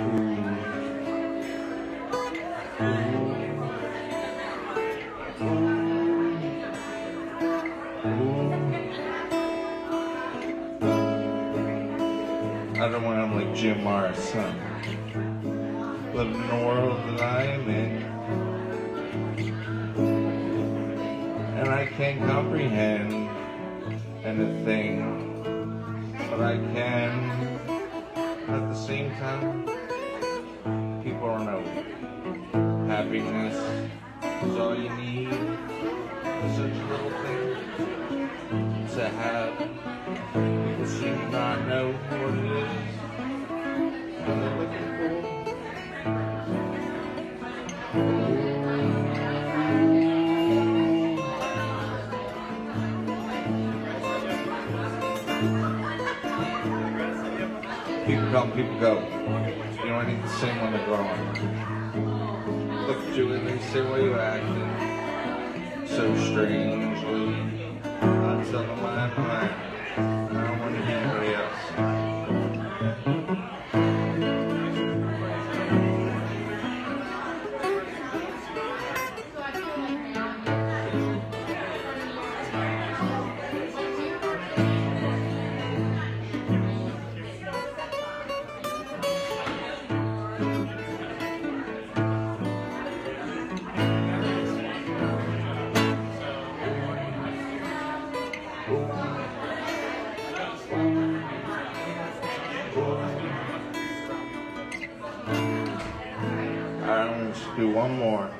I don't want to like Jim Morrison. Living in the world that I am in. And I can't comprehend anything, but I can at the same time. People don't know. Happiness is all you need. It's such a little thing to have. People seem to not know what it is. And they're looking for. People come, people go. You I need to sing when they're gone. Look at you and they say, why you acting so strangely? I'm gonna just do one more.